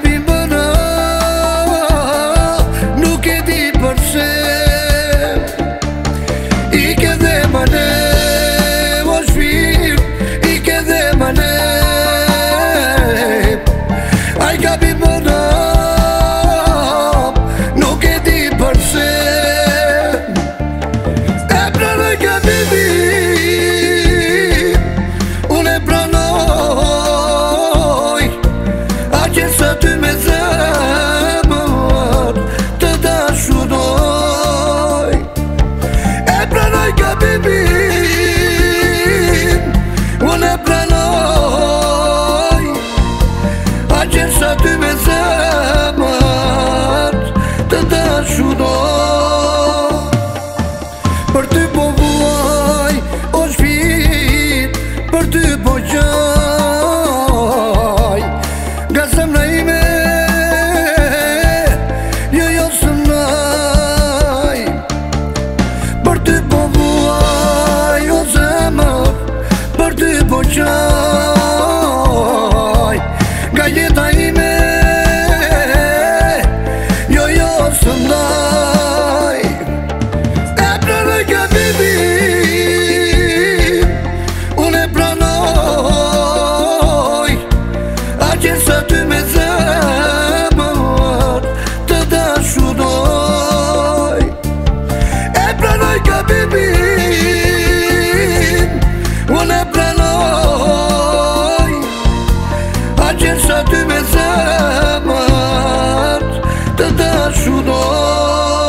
me tudo.